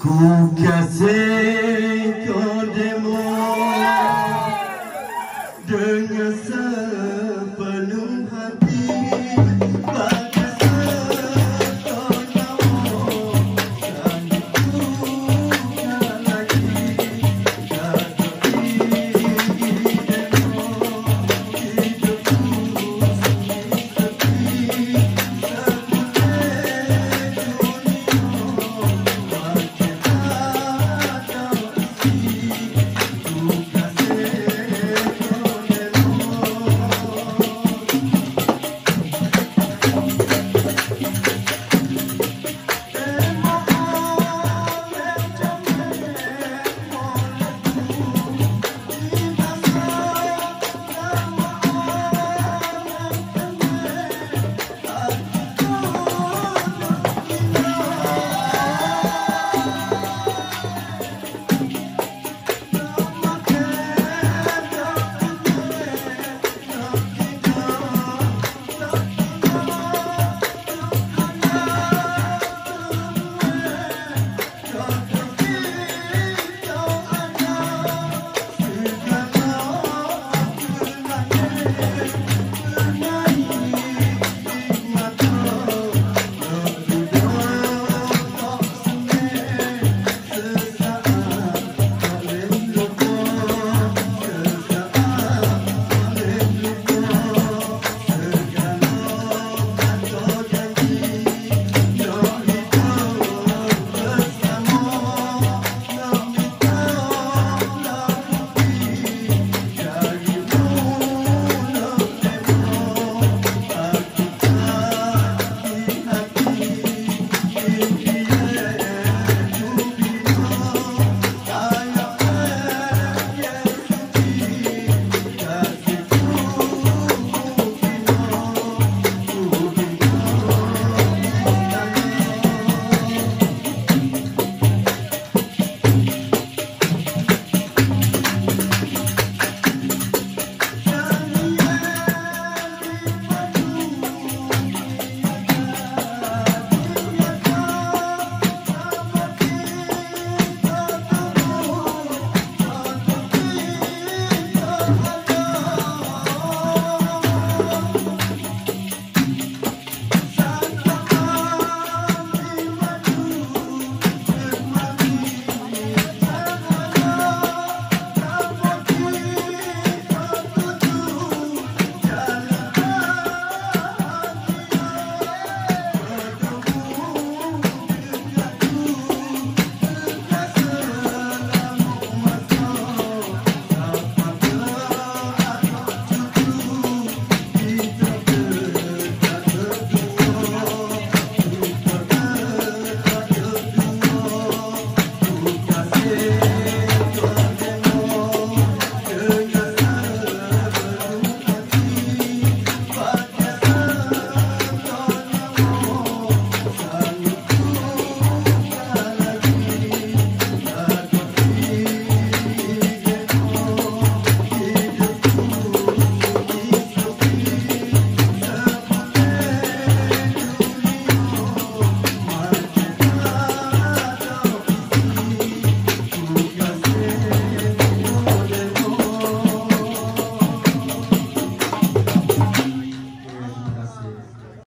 Coup cassé quand des mots